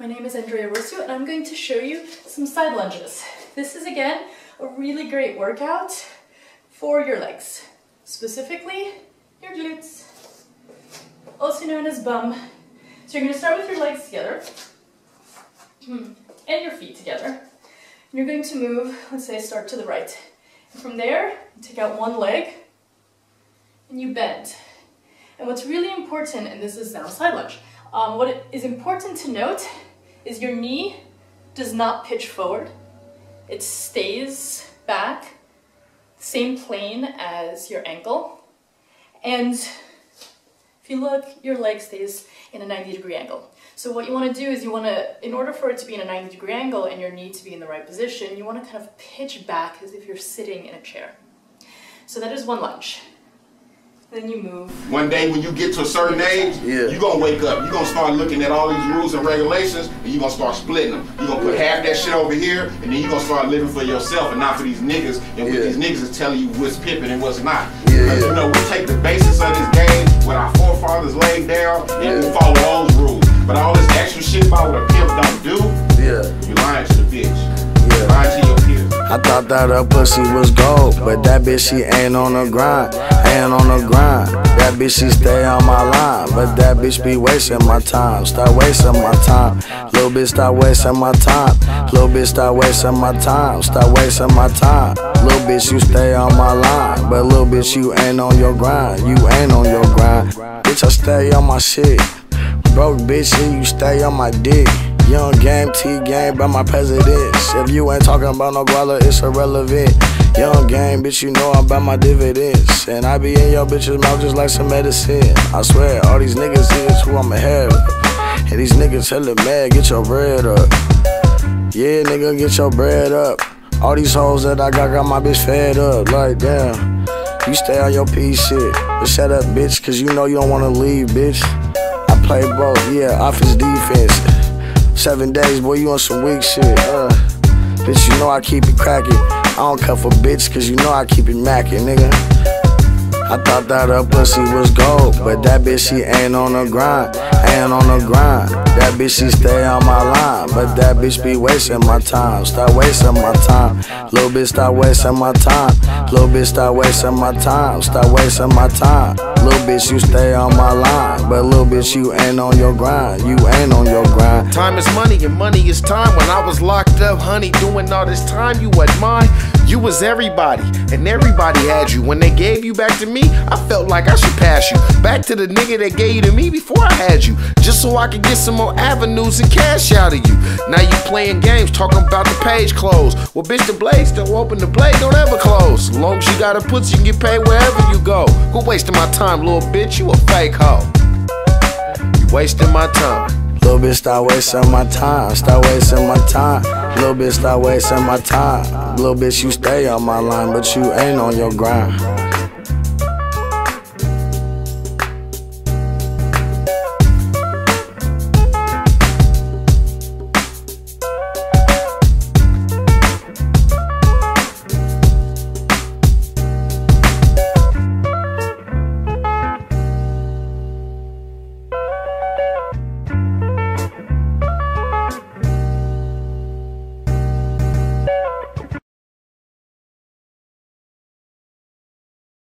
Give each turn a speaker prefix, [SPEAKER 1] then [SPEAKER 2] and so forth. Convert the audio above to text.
[SPEAKER 1] My name is Andrea Rossio and I'm going to show you some side lunges. This is again a really great workout for your legs, specifically your glutes, also known as bum. So you're going to start with your legs together hmm, and your feet together. And you're going to move, let's say start to the right. And from there, take out one leg and you bend. And what's really important, and this is now side lunge, um, what is important to note is your knee does not pitch forward. It stays back, same plane as your ankle. And if you look, your leg stays in a 90 degree angle. So what you want to do is you want to, in order for it to be in a 90 degree angle and your knee to be in the right position, you want to kind of pitch back as if you're sitting in a chair. So that is one lunge. Then you move.
[SPEAKER 2] One day when you get to a certain age, yeah. you're gonna wake up. You're gonna start looking at all these rules and regulations and you're gonna start splitting them. You're gonna put half that shit over here and then you're gonna start living for yourself and not for these niggas. And yeah. what these niggas is telling you what's pippin' and what's not. Yeah. Because you know, we take the basics I
[SPEAKER 3] thought that her pussy was gold, but that bitch she ain't on the grind, ain't on the grind. That bitch she stay on my line, but that bitch be wasting my time. Start wasting my time, little bitch start wasting my time. Little bitch start wasting my time, start wasting my time. Little bitch you stay on my line, but little bitch you ain't on your grind, you ain't on your grind. Bitch I stay on my shit, broke bitch you stay on my dick. Young game, T game, but my presidents. If you ain't talking about no guala, it's irrelevant. Young game, bitch, you know I'm about my dividends. And I be in your bitch's mouth just like some medicine. I swear, all these niggas is who I'm ahead of. And these niggas hella mad, get your bread up. Yeah, nigga, get your bread up. All these hoes that I got got my bitch fed up. Like, damn. You stay on your piece shit. But shut up, bitch, cause you know you don't wanna leave, bitch. I play both, yeah, offense, defense. Seven days, boy, you on some weak shit. Uh, bitch, you know I keep it cracking. I don't cut for bitch, cause you know I keep it macking, nigga. I thought that her pussy was gold, but that bitch she ain't on the grind, ain't on the grind. That bitch she stay on my line, but that bitch be wasting my time. Start wasting my time, little bitch start wasting my time. Little bitch start wasting my time, start wasting my time. Little bitch you stay on my line, but little bitch you ain't on your grind, you ain't on your grind.
[SPEAKER 4] Time is money and money is time. When I was locked up, honey, doing all this time, you was mine. You was everybody, and everybody had you. When they gave you back to me, I felt like I should pass you. Back to the nigga that gave you to me before I had you. Just so I could get some more avenues and cash out of you. Now you playing games, talking about the page closed. Well, bitch, the blade still open, the blade don't ever close. As long as you got a put, you can get paid wherever you go. Quit wasting my time, little bitch, you a fake hoe. You wasting my time.
[SPEAKER 3] Little bitch, stop wasting my time. Stop wasting my time. Little bitch, stop wasting my time. Little bitch, you stay on my line, but you ain't on your grind.